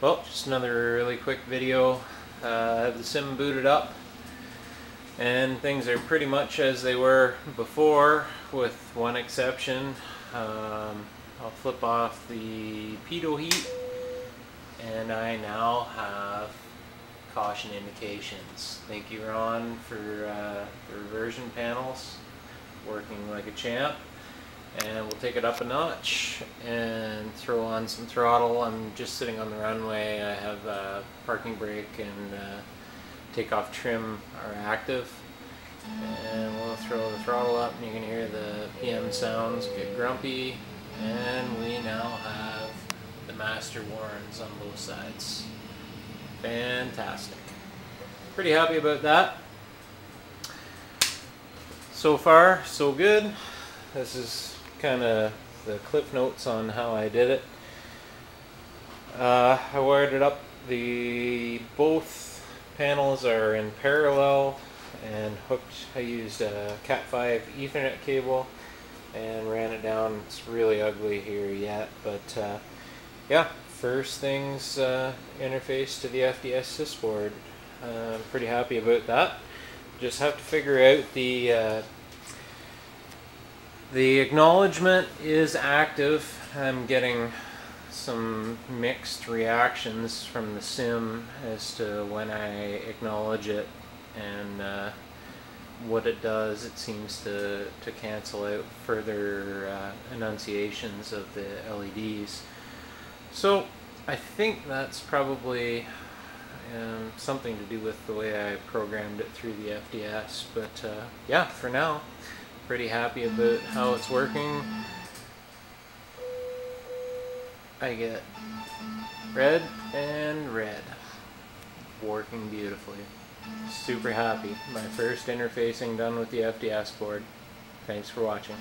Well, just another really quick video. Uh, I have the sim booted up and things are pretty much as they were before with one exception. Um, I'll flip off the pitot heat and I now have caution indications. Thank you Ron for uh, the reversion panels working like a champ and we'll take it up a notch and throw on some throttle. I'm just sitting on the runway. I have a parking brake and uh, takeoff trim are active. And we'll throw the throttle up and you can hear the PM sounds get grumpy. And we now have the master warrens on both sides. Fantastic. Pretty happy about that. So far, so good. This is kind of the cliff notes on how I did it. Uh, I wired it up. The both panels are in parallel and hooked. I used a Cat5 Ethernet cable and ran it down. It's really ugly here yet, but uh, yeah. First things uh, interface to the FDS sysboard. Uh, I'm pretty happy about that. Just have to figure out the uh, the acknowledgement is active. I'm getting some mixed reactions from the sim as to when I acknowledge it and uh, what it does. It seems to, to cancel out further uh, annunciations of the LEDs. So I think that's probably um, something to do with the way I programmed it through the FDS. But uh, yeah, for now pretty happy about how it's working. I get red and red working beautifully. Super happy. My first interfacing done with the FDS board. Thanks for watching.